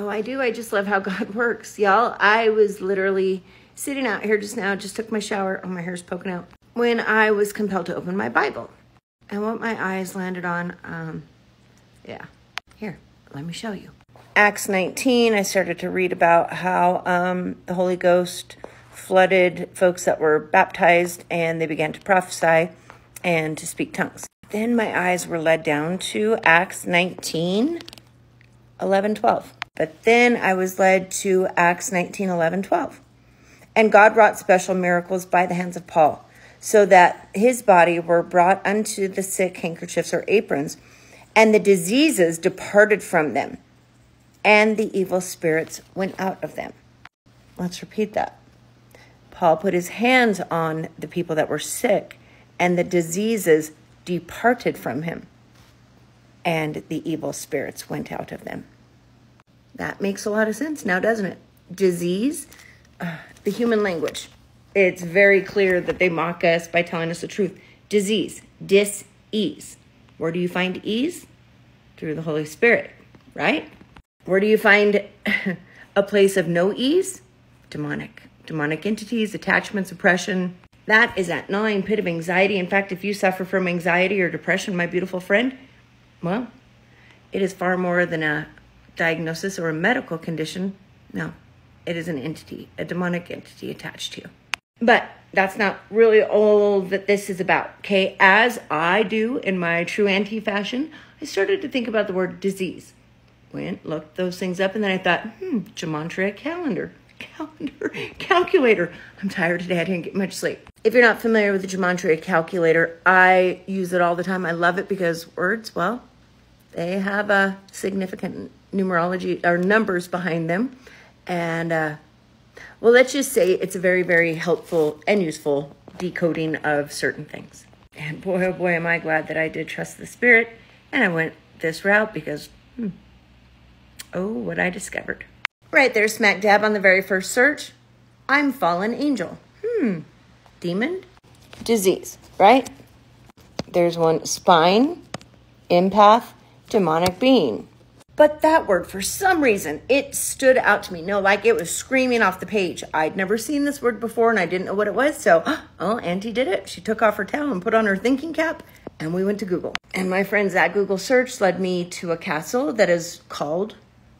Oh, I do. I just love how God works, y'all. I was literally sitting out here just now, just took my shower. Oh, my hair's poking out. When I was compelled to open my Bible. And what my eyes landed on, um, yeah. Here, let me show you. Acts 19, I started to read about how um, the Holy Ghost flooded folks that were baptized and they began to prophesy and to speak tongues. Then my eyes were led down to Acts 19, 11, 12. But then I was led to Acts 19, 11, 12. And God wrought special miracles by the hands of Paul, so that his body were brought unto the sick handkerchiefs or aprons, and the diseases departed from them, and the evil spirits went out of them. Let's repeat that. Paul put his hands on the people that were sick, and the diseases departed from him, and the evil spirits went out of them. That makes a lot of sense now, doesn't it? Disease, uh, the human language. It's very clear that they mock us by telling us the truth. Disease, dis ease. Where do you find ease? Through the Holy Spirit, right? Where do you find a place of no ease? Demonic. Demonic entities, attachments, oppression. That is that gnawing pit of anxiety. In fact, if you suffer from anxiety or depression, my beautiful friend, well, it is far more than a diagnosis or a medical condition. No, it is an entity, a demonic entity attached to you. But that's not really all that this is about. Okay, as I do in my true Auntie fashion, I started to think about the word disease. Went, looked those things up, and then I thought, hmm, gematria calendar, calendar, calculator. I'm tired today. I didn't get much sleep. If you're not familiar with the gematria calculator, I use it all the time. I love it because words, well, they have a significant numerology or numbers behind them. And uh, well, let's just say it's a very, very helpful and useful decoding of certain things. And boy, oh boy, am I glad that I did trust the spirit and I went this route because, hmm, oh, what I discovered. Right there, smack dab on the very first search. I'm fallen angel. Hmm, demon, disease, right? There's one spine, empath, demonic being. But that word, for some reason, it stood out to me. No, like it was screaming off the page. I'd never seen this word before and I didn't know what it was. So, oh, Auntie did it. She took off her towel and put on her thinking cap and we went to Google. And my friends at Google search led me to a castle that is called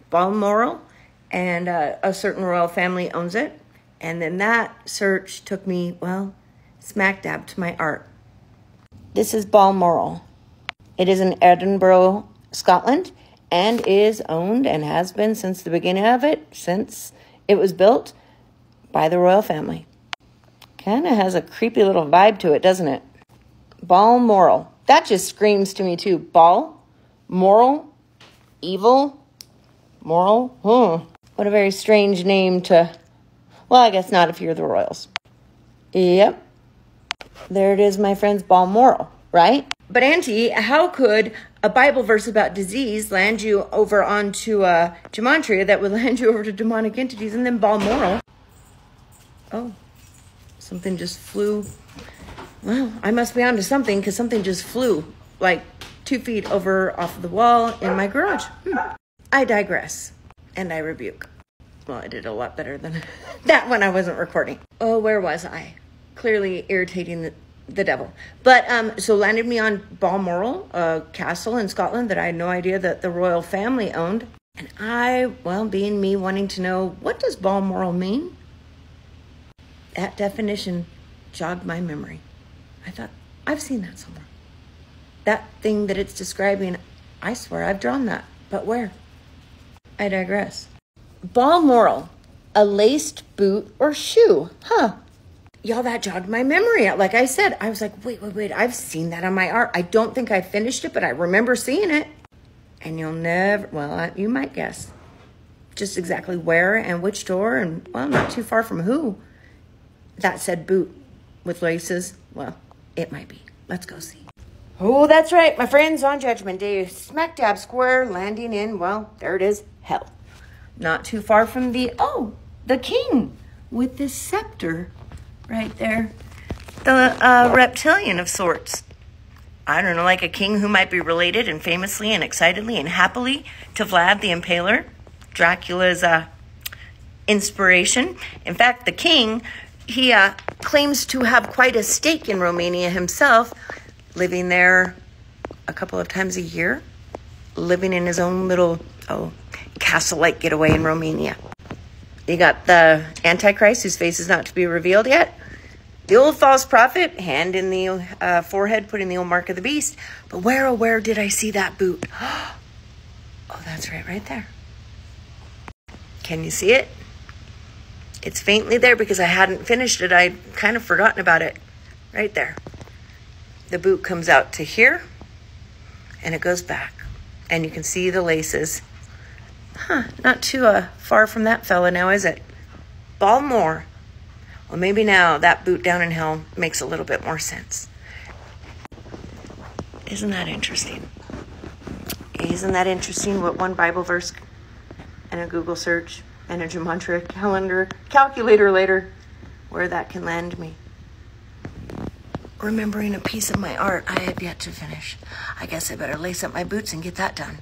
Balmoral and uh, a certain royal family owns it. And then that search took me, well, smack dab to my art. This is Balmoral. It is in Edinburgh, Scotland and is owned and has been since the beginning of it, since it was built by the royal family. Kind of has a creepy little vibe to it, doesn't it? Balmoral. That just screams to me too. Ball, moral, evil, moral. Hmm. What a very strange name to. Well, I guess not if you're the royals. Yep. There it is, my friends. Balmoral, right? But Auntie, how could a Bible verse about disease land you over onto a gematria that would land you over to demonic entities and then Balmoral? Oh, something just flew. Well, I must be onto something because something just flew like two feet over off of the wall in my garage. Hmm. I digress and I rebuke. Well, I did a lot better than that when I wasn't recording. Oh, where was I? Clearly irritating the the devil. But um, so landed me on Balmoral, a castle in Scotland that I had no idea that the royal family owned. And I, well, being me, wanting to know what does Balmoral mean, that definition jogged my memory. I thought I've seen that somewhere. That thing that it's describing, I swear I've drawn that, but where? I digress. Balmoral, a laced boot or shoe, huh? Y'all that jogged my memory like i said i was like wait wait wait. I've seen that on my art. I don't think i finished it but i remember seeing it. And you'll never well you might guess just exactly where and which door and well not too far from who that said boot with laces. Well it might be. Let's go see. Oh that's right. My friends on judgment day smack dab square landing in well there it is hell. Not too far from the oh the king with this scepter right there. The uh, reptilian of sorts. I don't know, like a king who might be related and famously and excitedly and happily to Vlad the Impaler. Dracula's uh, inspiration. In fact, the king, he uh, claims to have quite a stake in Romania himself, living there a couple of times a year, living in his own little oh, castle like getaway in Romania. You got the Antichrist, whose face is not to be revealed yet. The old false prophet, hand in the uh, forehead, putting the old mark of the beast. But where, oh, where did I see that boot? Oh, that's right, right there. Can you see it? It's faintly there because I hadn't finished it. I'd kind of forgotten about it. Right there. The boot comes out to here and it goes back. And you can see the laces. Huh, not too uh, far from that fella now, is it? Balmore. Well, maybe now that boot down in hell makes a little bit more sense. Isn't that interesting? Isn't that interesting what one Bible verse and a Google search and a gematria calendar calculator later where that can land me? Remembering a piece of my art I have yet to finish. I guess I better lace up my boots and get that done.